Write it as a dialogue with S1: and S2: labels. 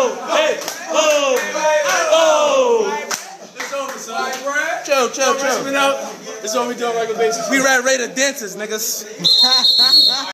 S1: oh, hey, oh, oh.
S2: It's over, son.
S1: Chill, chill, chill.
S2: Freshman out. This is what we do on a regular basis.
S1: We ran rated dancers, niggas.